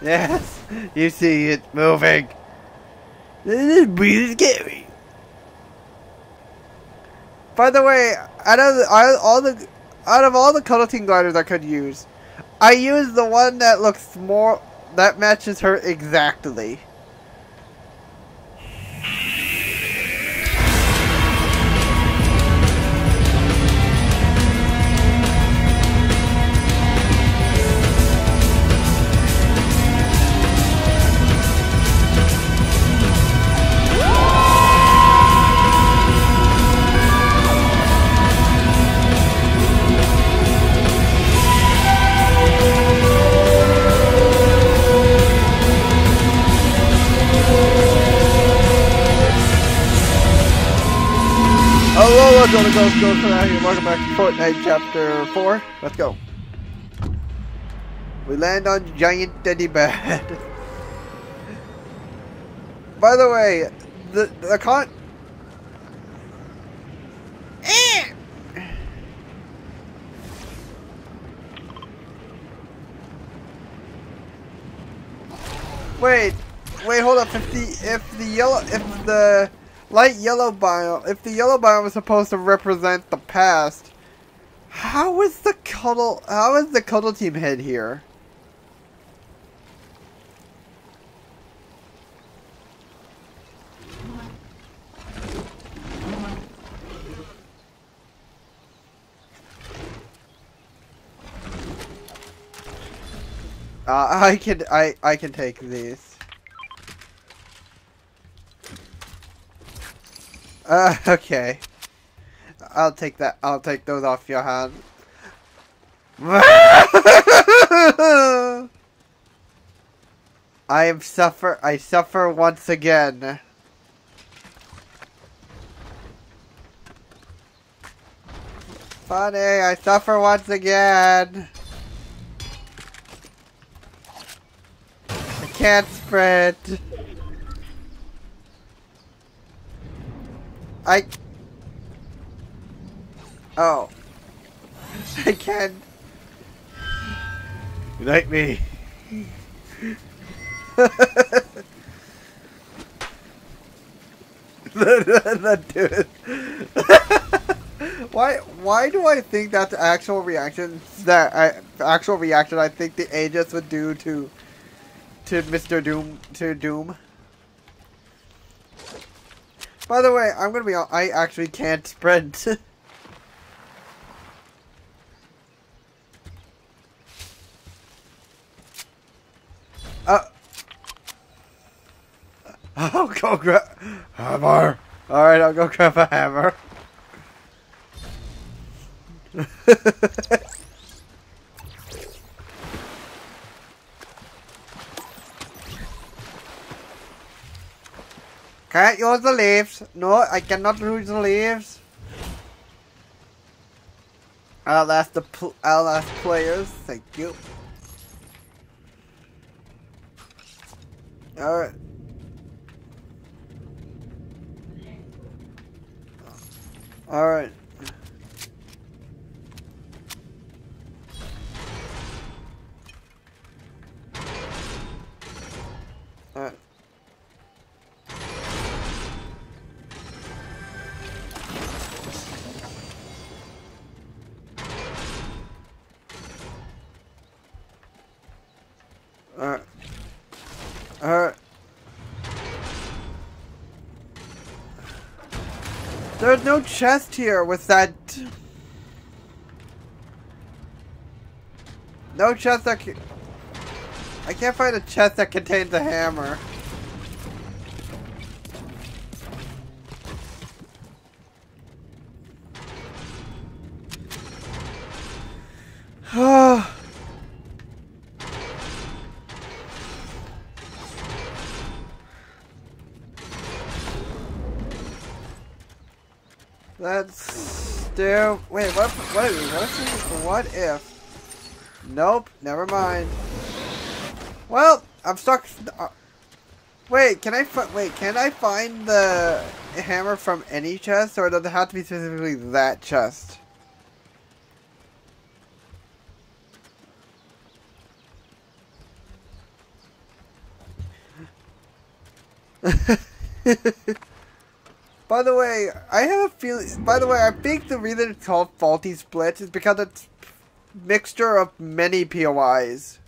Yes, you see it moving. This is really scary. By the way, out of the, all the out of all the Cuddle gliders I could use, I used the one that looks more that matches her exactly. What's going on, here. Welcome back to Fortnite Chapter 4. Let's go. We land on Giant Teddy Bed. By the way, the, the con... Wait, wait, hold up. If the, if the yellow, if the light yellow biome, if the yellow biome is supposed to represent the past, how is the cuddle, how is the cuddle team head here? Uh, I can, I, I can take these. Uh, okay. I'll take that. I'll take those off your hand. I am suffer. I suffer once again. Funny, I suffer once again. I can't sprint. I... Oh. I can't... Unite me. that dude. why? Why do I think that's the actual reaction? That I, actual reaction I think the Aegis would do to to Mr. Doom to Doom. By the way, I'm gonna be I actually can't sprint. uh, I'll go grab hammer. All right, I'll go grab a hammer. Can't use the leaves. No, I cannot use the leaves. I'll ask the pl I'll ask players. Thank you. All right. All right. All right. Chest here with that... No chest that can... I can't find a chest that contains a hammer. What if? Nope. Never mind. Well, I'm stuck. Uh, wait. Can I? Wait. Can I find the hammer from any chest, or does it have to be specifically that chest? by the way, I have a feeling. By the way, I think the reason it's called faulty split is because it's mixture of many POIs.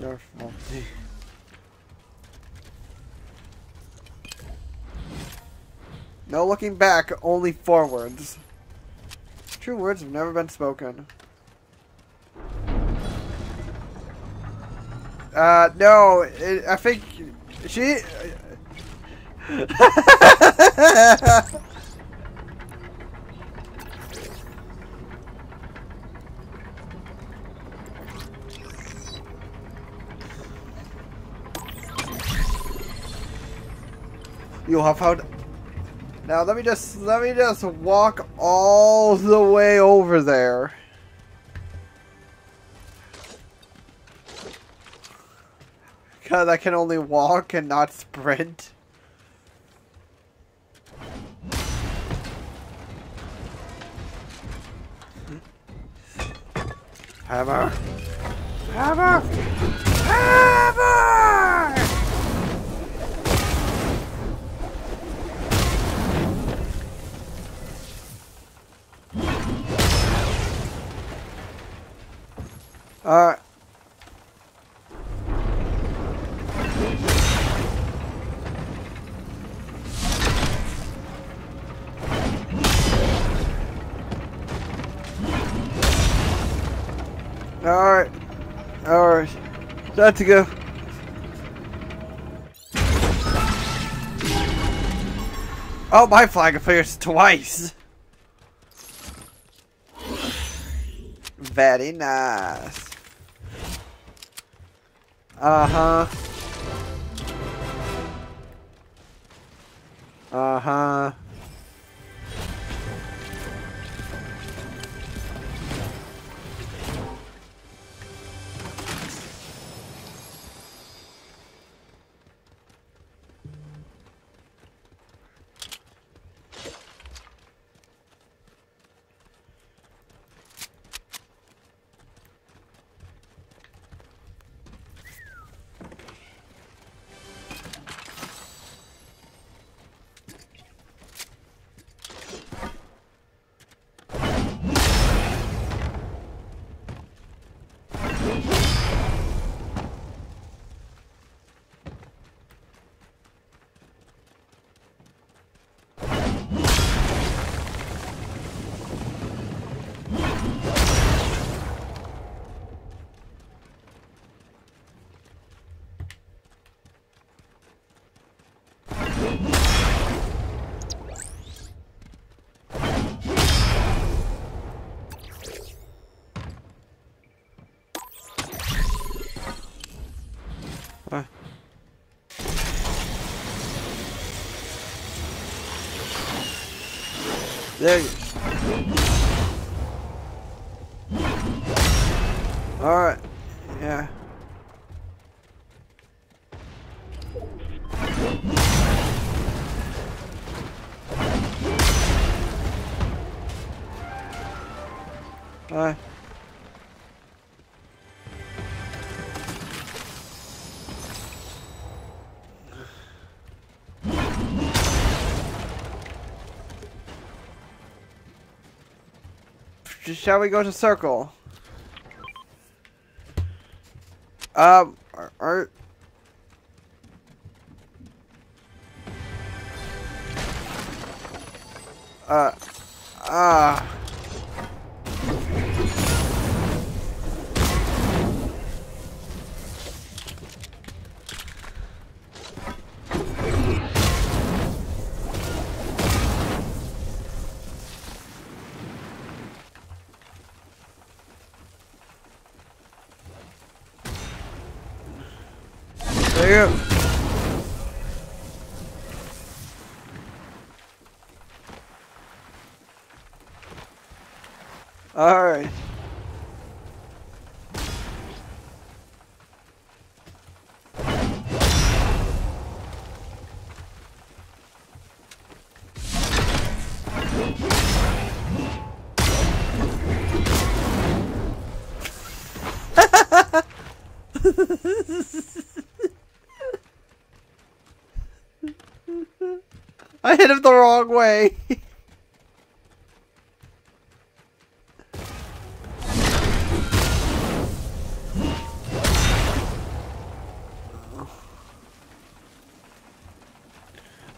They're faulty. No looking back, only forwards. True words have never been spoken. Uh, no, it, I think she. You'll have found. Now let me just let me just walk all the way over there. Because I can only walk and not sprint. Hammer! Hammer! Hammer! Alright. Alright. Time to go. Oh, my flag appears twice. Very nice. Uh-huh. Uh-huh. There you go. Alright. Shall we go to circle? Um, are, are I hit him the wrong way.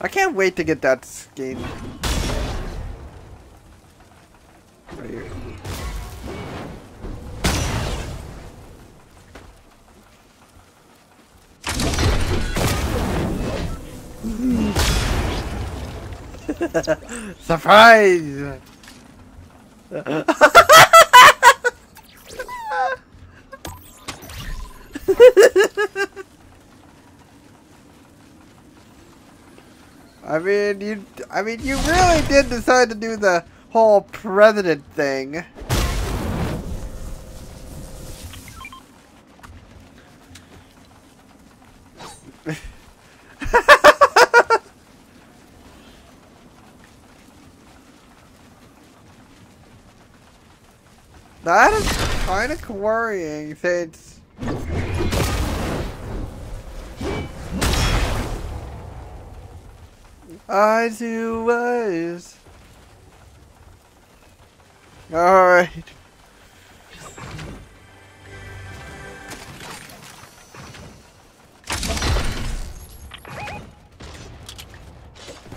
I can't wait to get that skin. Surprise! I mean, you. I mean, you really did decide to do the whole president thing. that is kind of worrying since I do ways. Alright.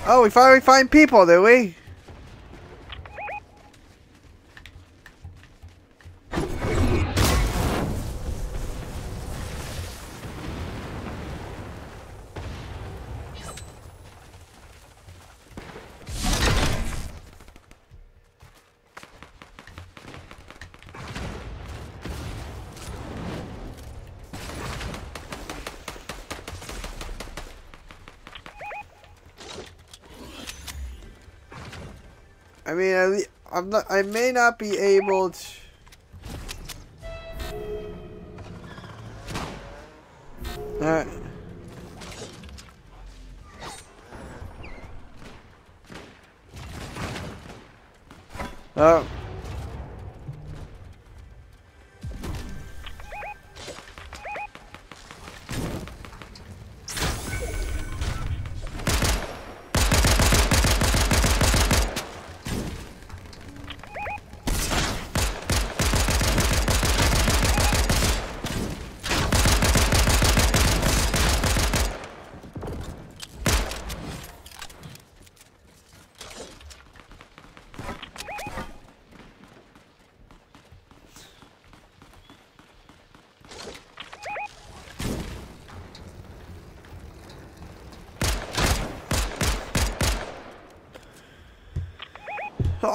Oh, we finally find people, do we? I'm not. I may not be able to.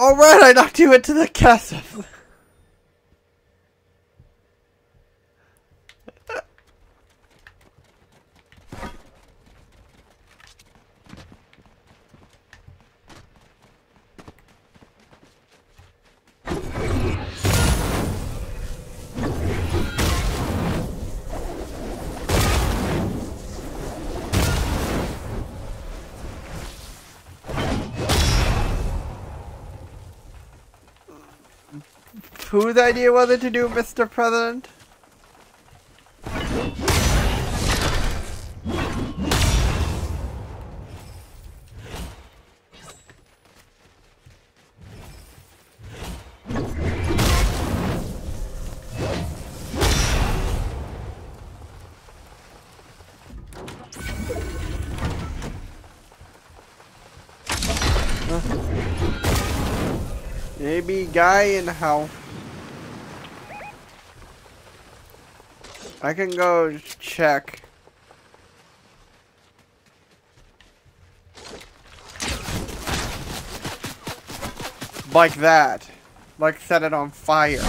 Alright, I knocked you into the castle. Whose idea was it to do, Mr. President? Maybe guy in house. I can go check. Like that. Like set it on fire.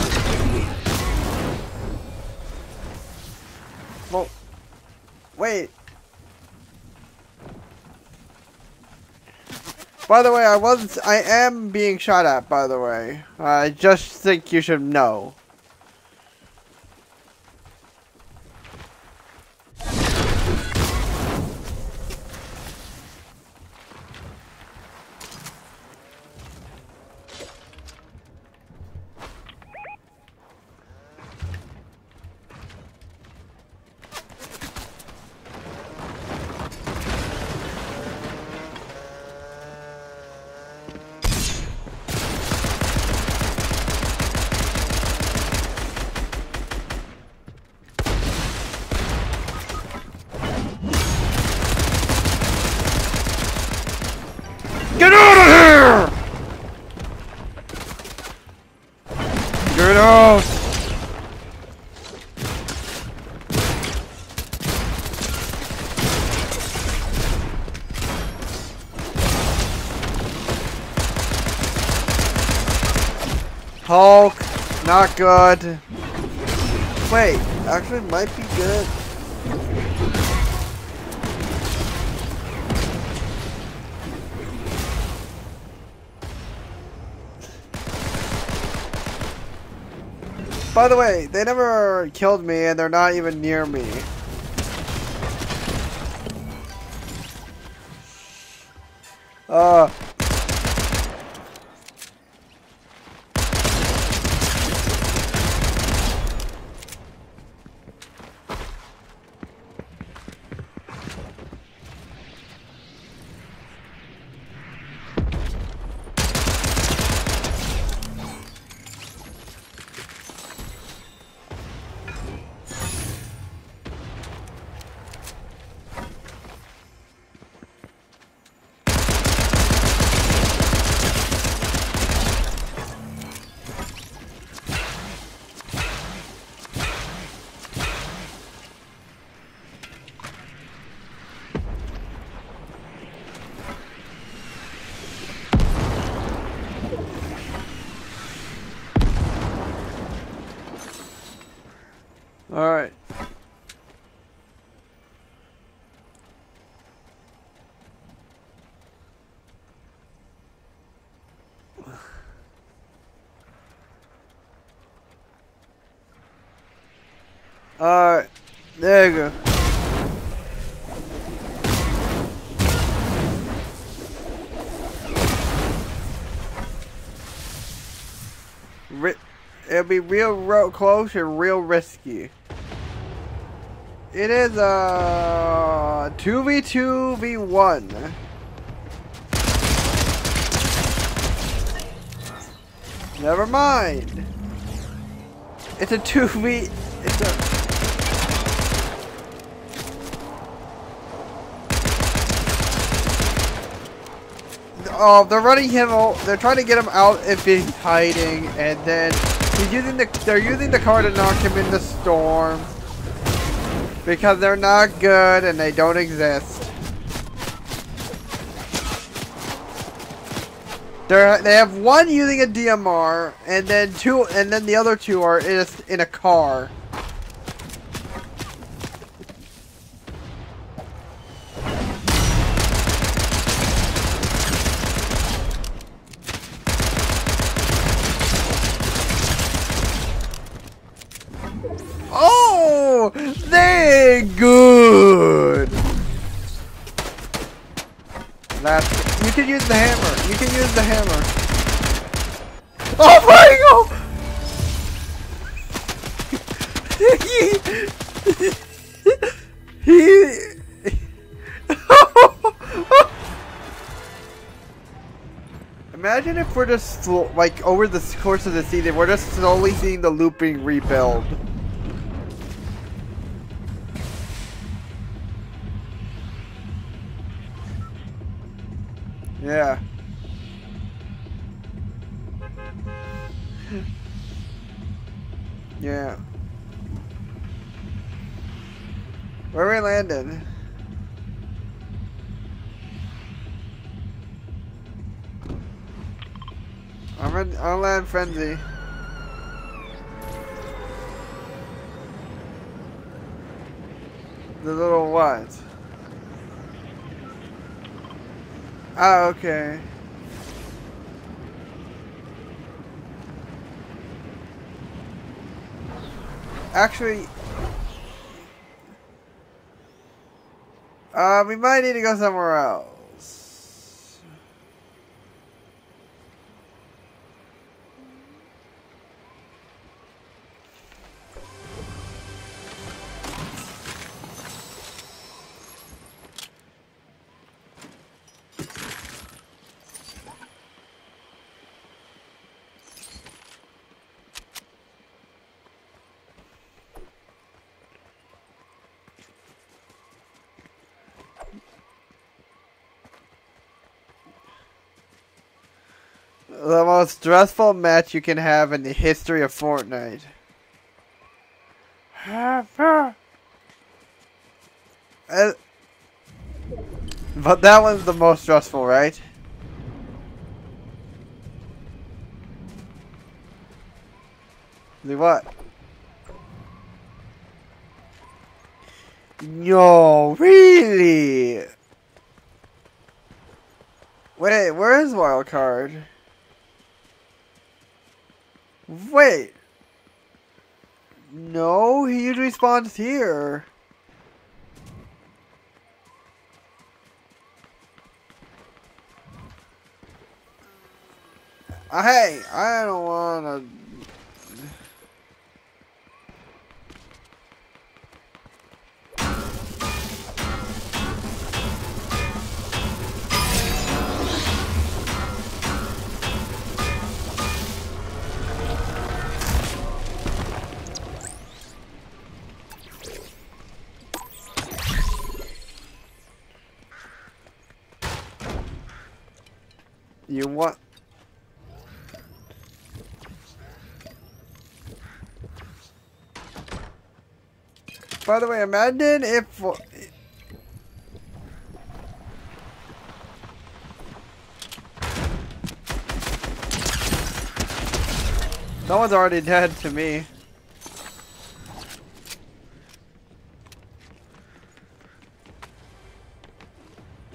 Well, wait. By the way, I was, I am being shot at, by the way. I just think you should know. Hulk, not good. Wait, actually might be good. By the way, they never killed me and they're not even near me. Uh, Alright. Alright. There you go. It'll be real close and real risky. It is uh, a 2v2v1. Never mind. It's a 2v... It's a... Oh, they're running him. out. They're trying to get him out if he's hiding, and then he's using the. They're using the car to knock him in the storm because they're not good and they don't exist. They they have one using a DMR, and then two, and then the other two are in a, in a car. Oh, they good. That's you can use the hammer. You can use the hammer. Oh my god! he, he Imagine if we're just like over the course of the season, we're just slowly seeing the looping rebuild. Frenzy. The little what? Oh, okay. Actually, uh, we might need to go somewhere else. The most stressful match you can have in the history of Fortnite. Uh, but that one's the most stressful, right? The what? No, really? Wait, where is wildcard? Wait. No, he usually here. Uh, hey, I don't want You want... By the way, imagine if... That one's already dead to me.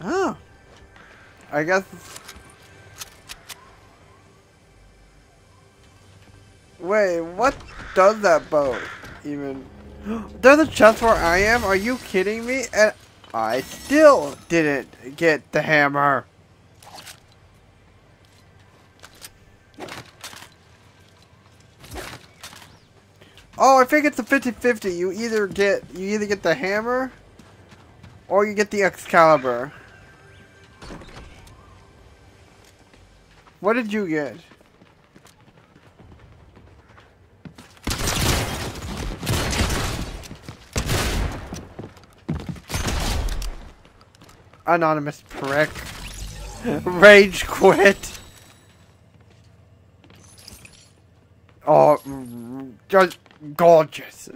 Oh. I guess Wait, what does that boat even? There's a chest where I am? Are you kidding me? And I still didn't get the hammer. Oh, I think it's a 50-50. You either get you either get the hammer or you get the Excalibur. What did you get? Anonymous prick. Rage quit. Oh, just gorgeous.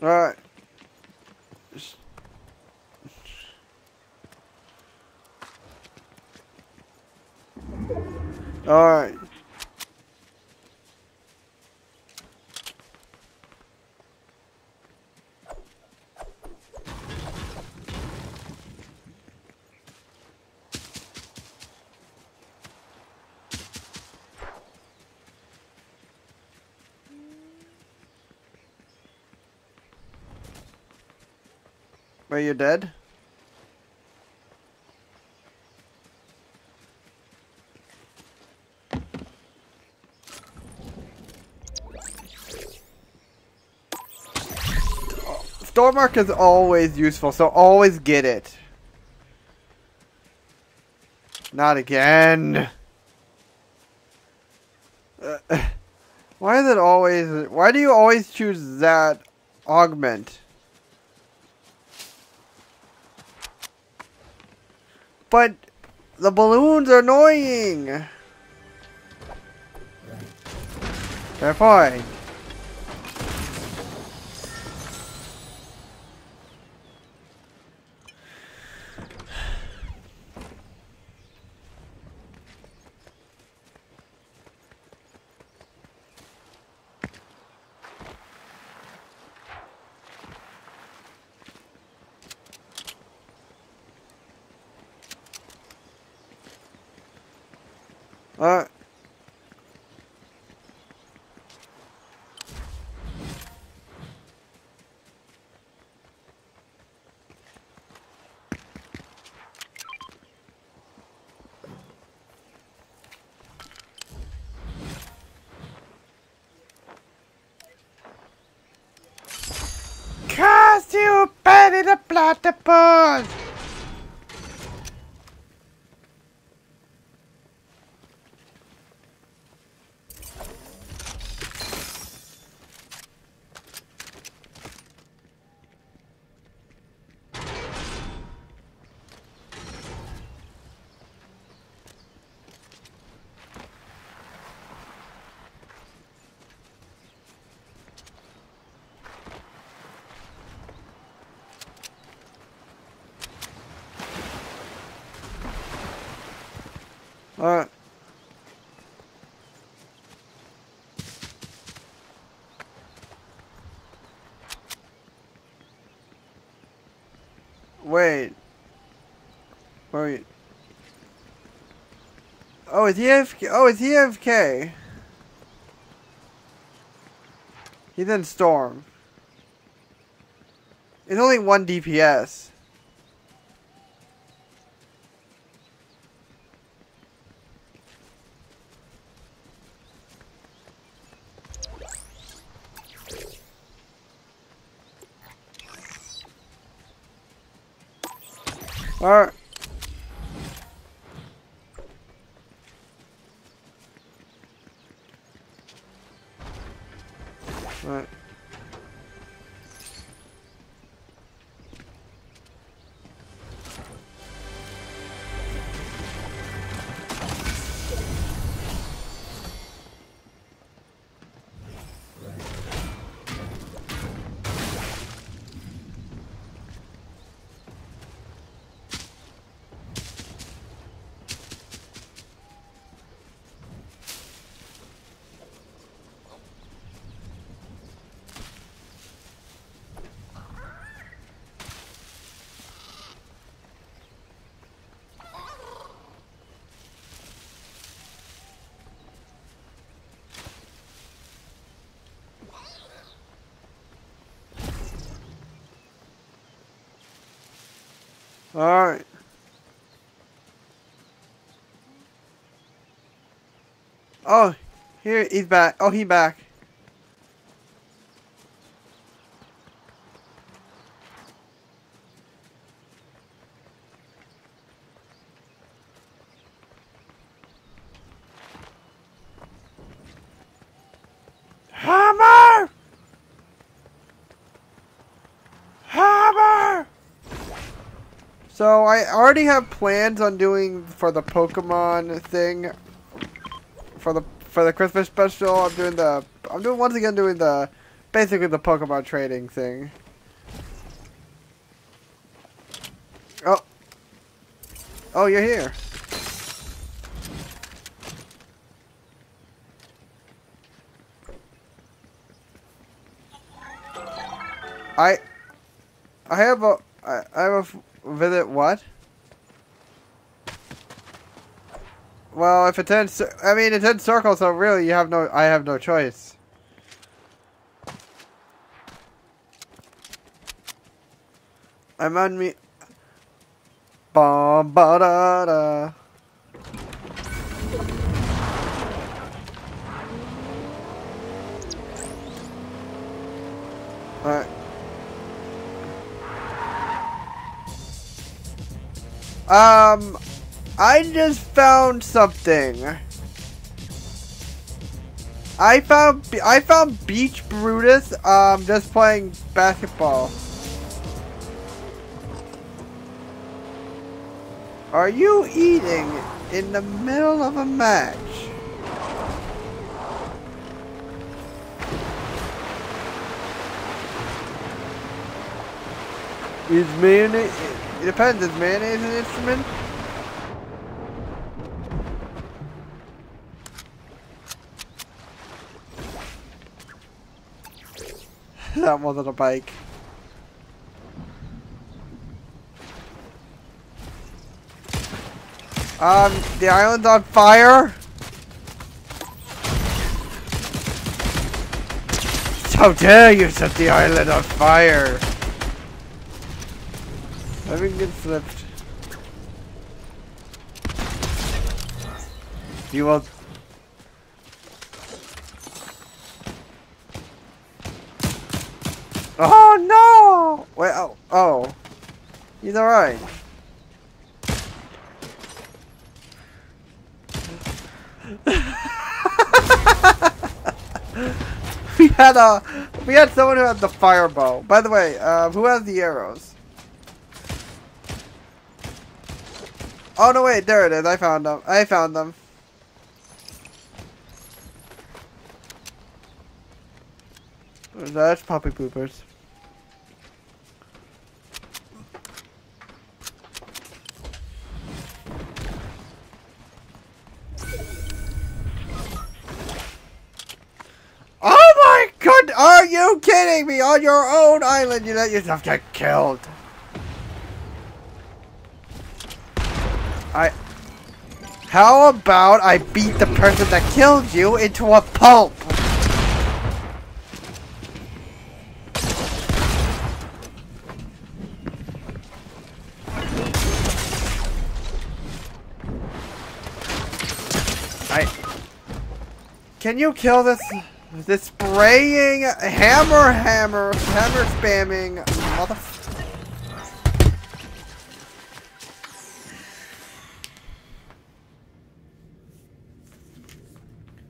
Alright. Alright. Are you dead? Stormark is always useful, so always get it. Not again. Uh, why is it always... Why do you always choose that augment? But the balloons are annoying. Fair point. Alright. Cast you Perry the platypus! Alright. Wait. Wait. Oh, is oh, he AFK? Oh, is he AFK? He's in Storm. It's only one DPS. Alright. Oh, here, he's back. Oh, he back. Hammer! Hammer! So I already have plans on doing for the Pokemon thing for the for the Christmas special. I'm doing the I'm doing once again doing the basically the Pokemon trading thing. Oh. Oh, you're here. I I have a I, I have a visit what? Well, if it's in, I mean, it's in circle, so really, you have no, I have no choice. I'm on me. Ba ba da da. Alright. Um, I just found something. I found I found Beach Brutus um just playing basketball. Are you eating in the middle of a match? Is mayonnaise? It depends. Is mayonnaise an instrument? That wasn't a bike. Um, the island's on fire? How dare you set the island on fire? Let me get flipped. You will Oh no! Wait, oh, oh. He's alright. we had a, we had someone who had the fireball. By the way, uh, who has the arrows? Oh no, wait, there it is. I found them. I found them. That's puppy poopers. You kidding me? On your own island, you let yourself get killed. I. How about I beat the person that killed you into a pulp? I. Can you kill this? This spraying hammer, hammer, hammer spamming.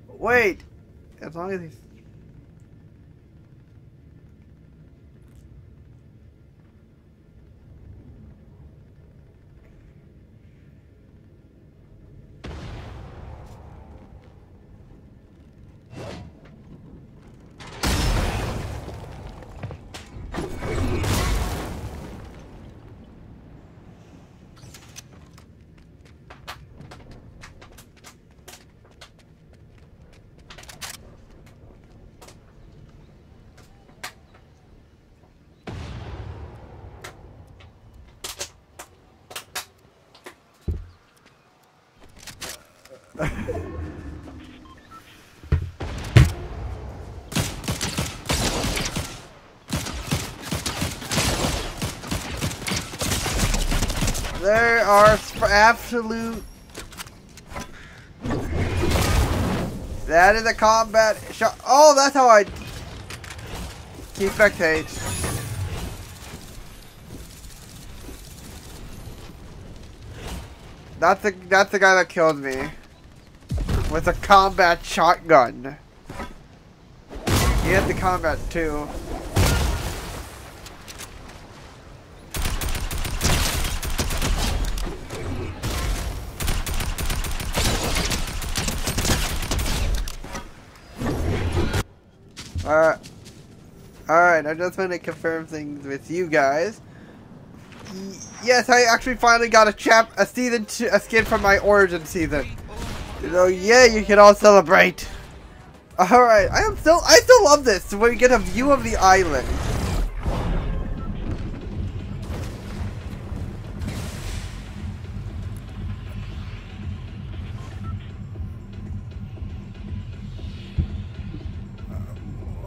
Wait, as long as he's. There are absolute. That is a combat shot. Oh, that's how I keep spectate. That's the that's the guy that killed me with a combat shotgun. He had the combat too. Alright. Alright, I just want to confirm things with you guys. Y yes, I actually finally got a chap, a season, a skin from my origin season. So yeah, you can all celebrate. Alright, I am still, I still love this, where you get a view of the island.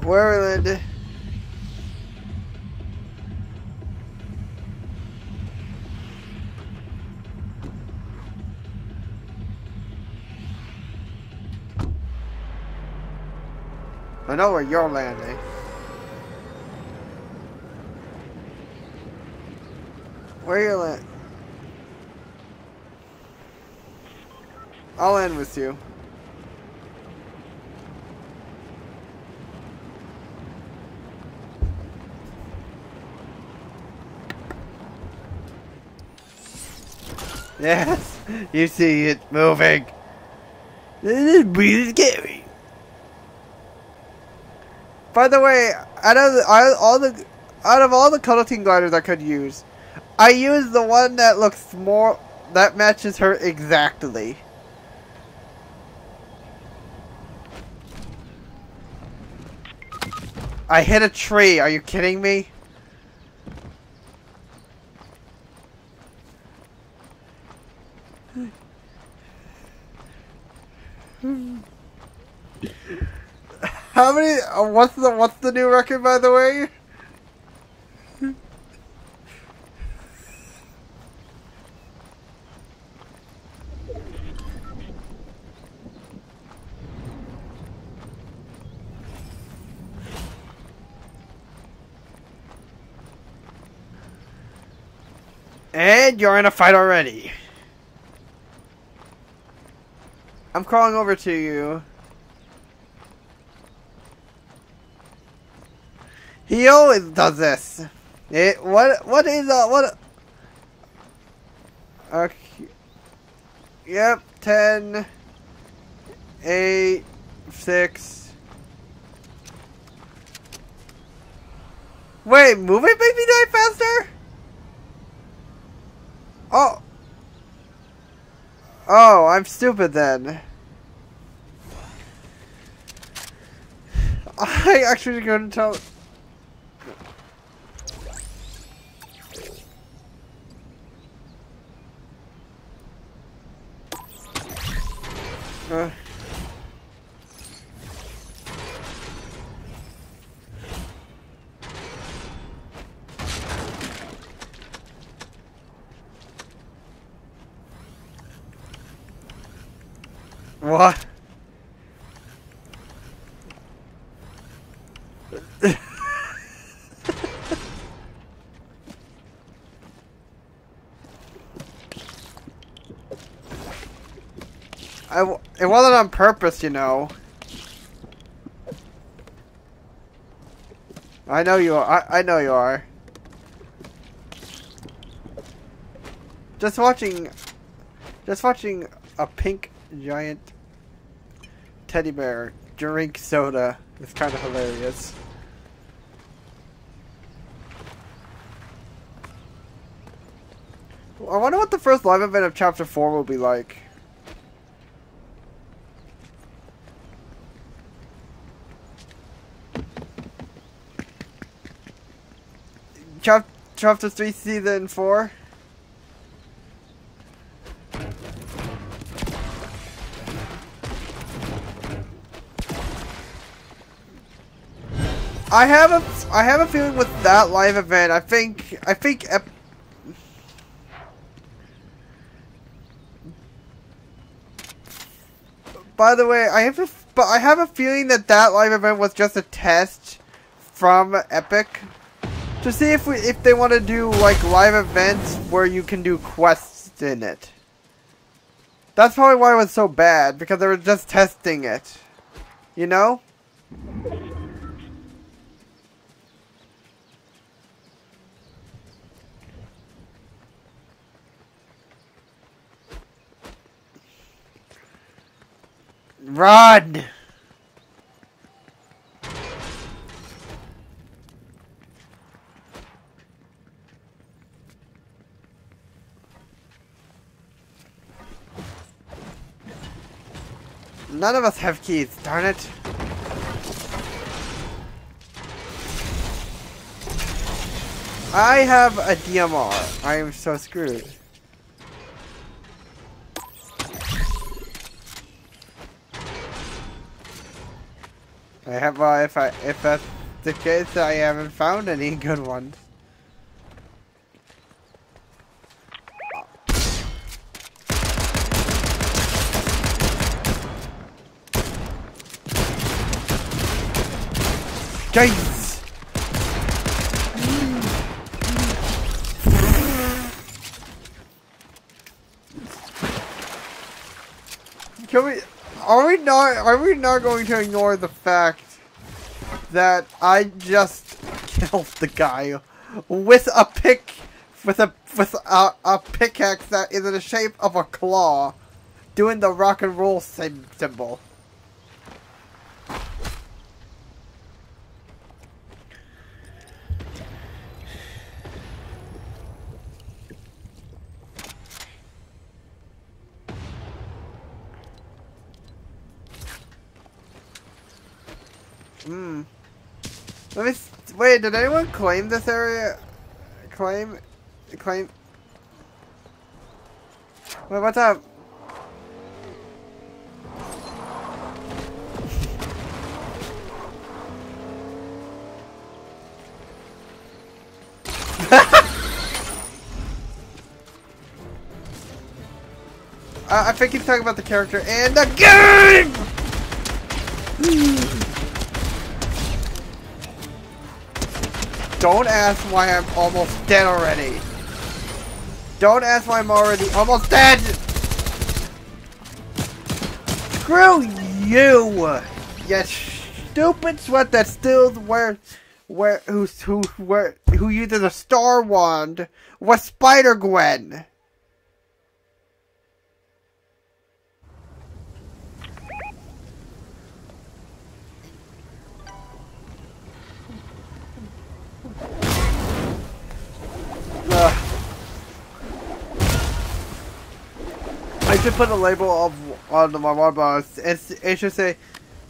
Werland. I know where you're landing. Where you land? I'll end with you. Yes, you see it moving. This is really scary. By the way, out of all the out of all the cuddling gliders I could use, I used the one that looks more that matches her exactly. I hit a tree. Are you kidding me? How many? Uh, what's the what's the new record by the way? And you're in a fight already. I'm crawling over to you. He always does this. It what what is uh what Okay. Yep, ten eight six Wait, moving makes me die faster? Oh Oh, I'm stupid then. I actually couldn't tell Uh. What? I w it wasn't on purpose, you know. I know you are. I, I know you are. Just watching, just watching a pink giant teddy bear drink soda is kind of hilarious. I wonder what the first live event of Chapter 4 will be like. Chap chapter 3, Season 4? I have a I have a feeling with that live event. I think I think By the way, I have a but I have a feeling that that live event was just a test from Epic to see if we if they want to do like live events where you can do quests in it. That's probably why it was so bad because they were just testing it. You know? Run! None of us have keys, darn it. I have a DMR. I am so screwed. I have, well, if I, if that's the case, I haven't found any good ones. Jeez! Can we? Are we not? Are we not going to ignore the fact that I just killed the guy with a pick, with a with a, a pickaxe that is in the shape of a claw, doing the rock and roll symbol. Hmm. Let me wait. Did anyone claim this area? Claim, claim. Wait, what's up? I, I think he's talking about the character and the game! Don't ask why I'm almost dead already. Don't ask why I'm already almost dead! Screw you! You stupid sweat that still wears where who's who where who uses a star wand with Spider Gwen. I should put a label of on my water bottle. It should say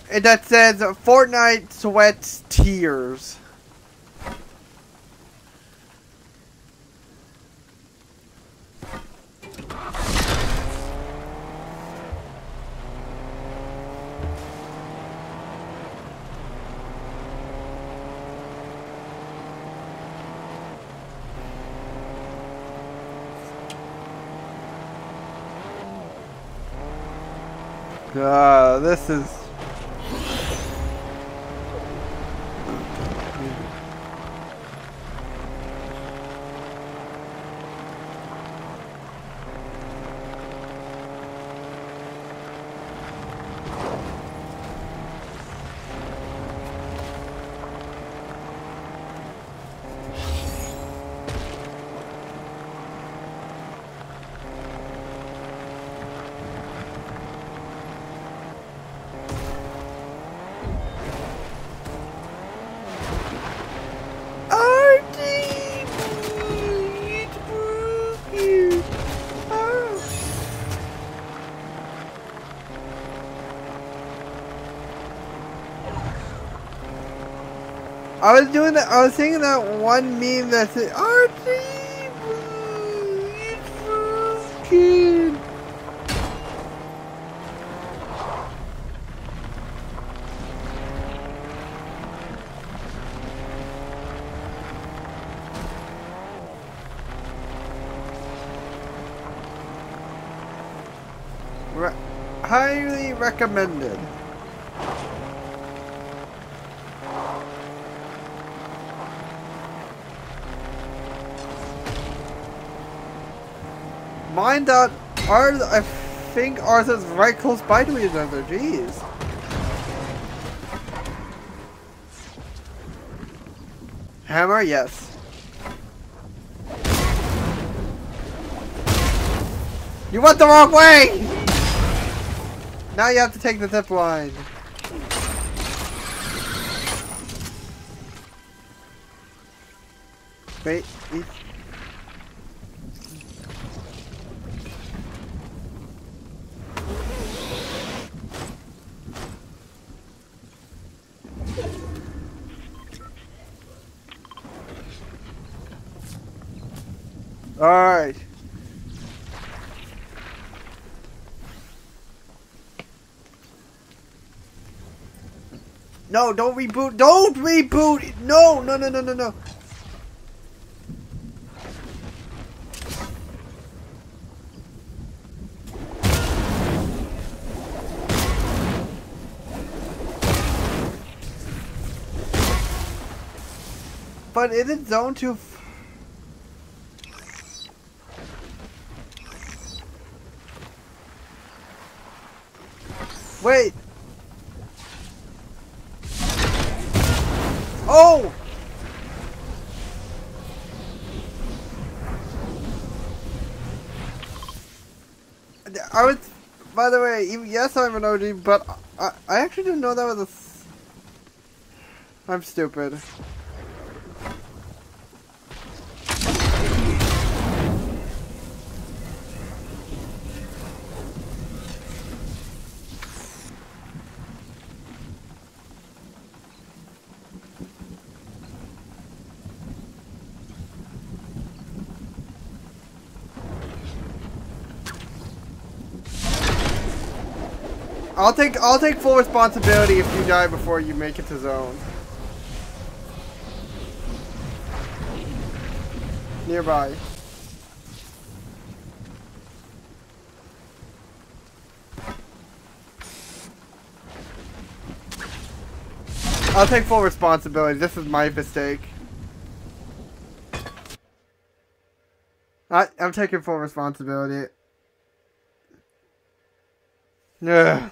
that says Fortnite sweats tears. Uh, this is... I was doing that. I was thinking that one meme that said Archie, it's kid. Highly recommended. Mind that ours, I think is right close by to each other. Jeez. Hammer, yes. You went the wrong way! Now you have to take the zip line. Wait, wait. Alright. No, don't reboot. Don't reboot. No, no, no, no, no, no. But isn't zone two? Wait. Oh! I was, by the way, yes, I'm an OG, but I, I actually didn't know that was a. I'm stupid. I'll take I'll take full responsibility if you die before you make it to zone. Nearby. I'll take full responsibility. This is my mistake. I, I'm taking full responsibility. Yeah.